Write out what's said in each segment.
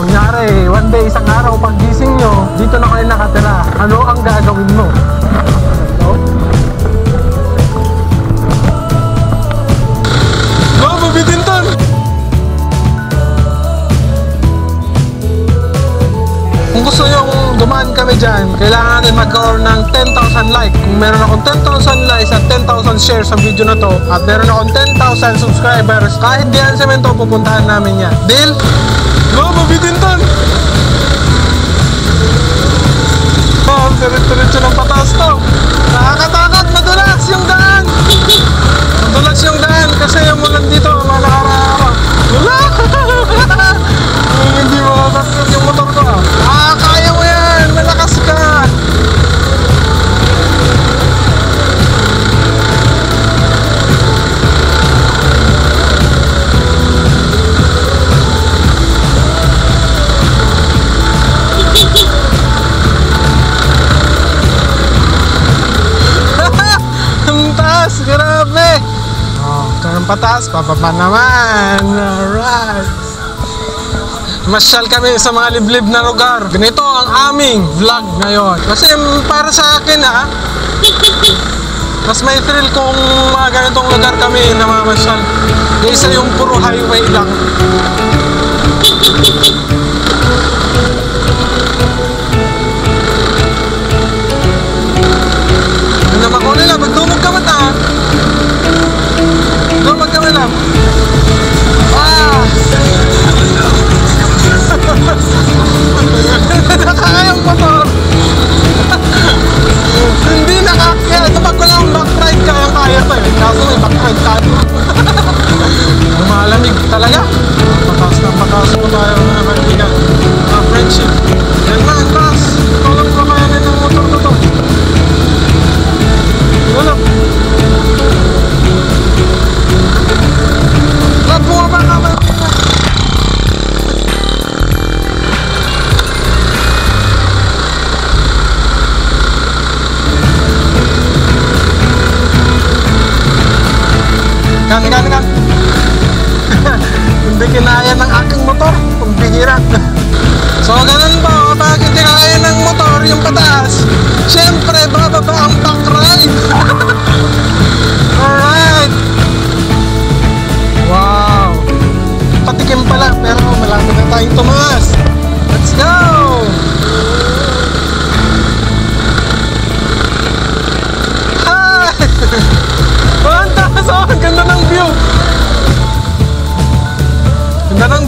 Kunyari, one day, isang araw, pag gising nyo, dito na kayo nakatira. Ano ang gagawin mo? No? Go, mabitin ton! Kung gusto nyo dumaan kami dyan, kailangan natin magkaroon ng 10,000 like. Kung meron akong 10,000 likes at 10,000 shares sa video na to, at meron akong 10,000 subscribers, kahit di yan semento, pupuntahan namin yan. Deal? Go, mabitin ton! Oh, diretso ng pataas to. Nakakatakot, madulas yung daan. Madulas yung daan kasi yung mulan dito, malakara. Pataas, pababa naman. Alright. Masyal kami sa mga liblib na lugar. Ganito ang aming vlog ngayon. Kasi para sa akin ha, mas may thrill kung mga ganitong lugar kami na mamasyal. Kaysa yung puro highway lang.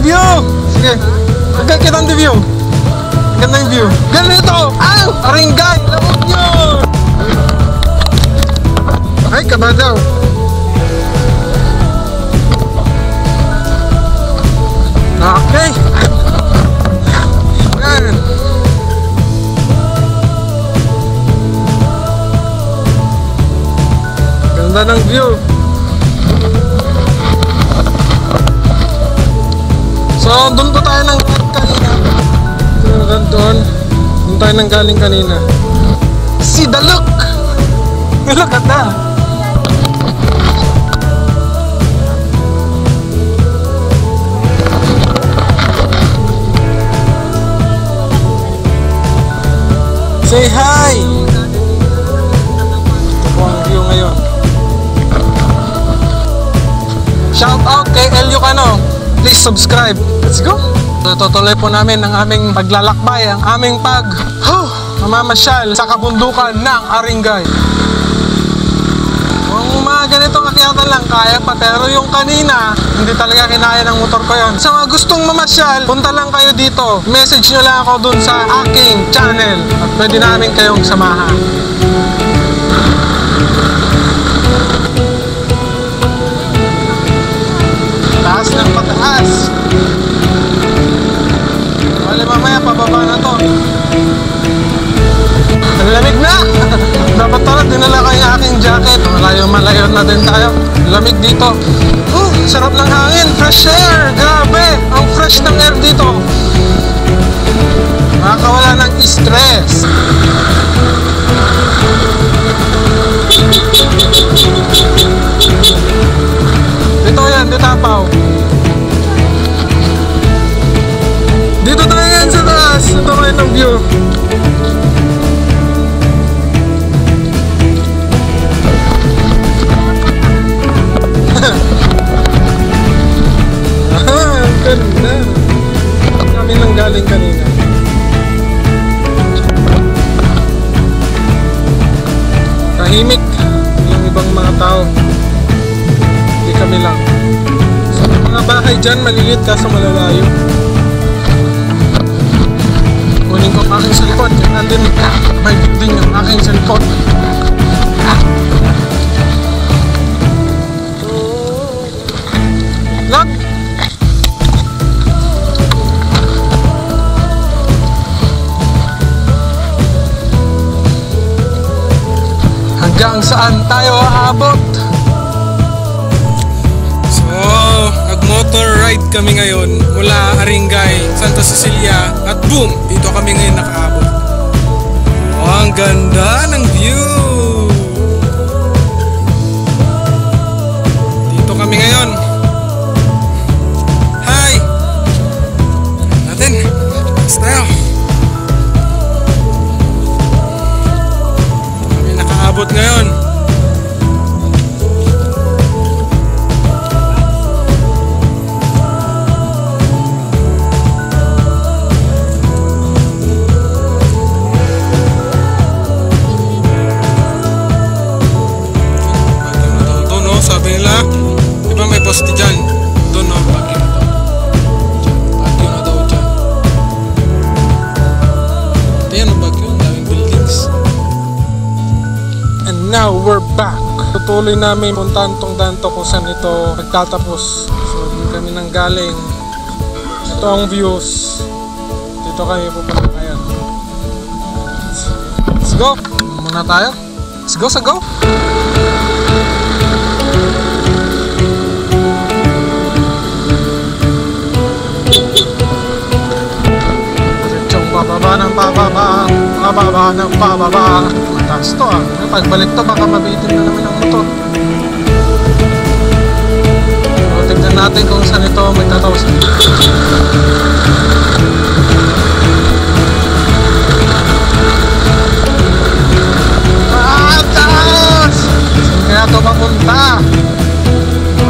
View! Sige, hanggang kita ang view. Ang Ganda ng view. Ganito! Ang Aringay! Lamot nyo! Ay, kabadaw! Okay! Yan! Ganda ng view. So, doon po tayo nang kanina. Doon, doon. Doon tayo nang galing kanina. See the look! Look at that! Say hi! Ito ang view ngayon. Shout out kay Elio Cano. Please subscribe. Let's go! Tutuloy po namin ang aming paglalakbay, ang aming pag huh, mamamasyal sa kabundukan ng Aringay. Kung mga ganitong akyatan lang, kaya pa. Pero yung kanina, hindi talaga kinaya ng motor ko yon. Sa mga gustong mamasyal, punta lang kayo dito. Message nyo lang ako dun sa aking channel. At pwede namin kayong samahan. Na din tayo. Lamig dito. Uh, sarap ng hangin. Fresh air. Grabe. Ang fresh ng air dito. Makakawala ng stress. Galing kanina. Tahimik. Yung ibang mga tao. Hindi kami lang. So, mga bahay dyan, maliliit kaso malalayo. Kunin ko ang aking cellphone. Yan nandun. May building yung aking cellphone. Saan tayo aabot? So, nag-motor ride kami ngayon mula Aringay, Santa Cecilia at boom! Dito kami ngayon nakaabot. Oh, ang ganda ng view! We're back. Tutuloy namin puntahan tong danto kung saan ito nagtatapos. So, doon kami nang galing. Ito ang views. Dito kami pupunta ngayon. Let's go! Muna tayo. Let's go sa go! Diretsong pababa ng pababa, pababa ng pababa. Mataas to ah. Pagbalik to baka mabitin na naman ang motor. So, tignan natin kung saan ito may tatapos. Ah! Saan kaya ito mapunta?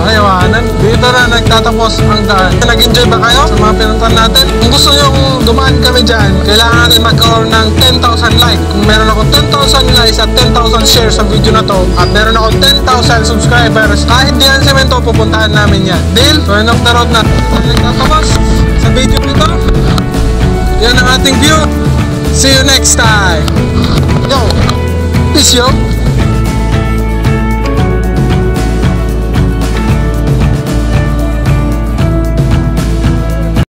Ayawanan. Dito na nagtatapos ang daan. Nag-enjoy ba kayo pinuntan natin? Kung gusto nyo dumaan kami dyan, kailangan natin mag-core ng 10,000 like. Kung meron ako 10,000 likes at 10,000 shares sa video na to, at meron ako 10,000 subscribers, kahit di yan semento, pupuntahan namin yan. Deal? Turn off the road na. Nagtatapos sa video nito. Yan ang ating view. See you next time. Yo! Peace yo!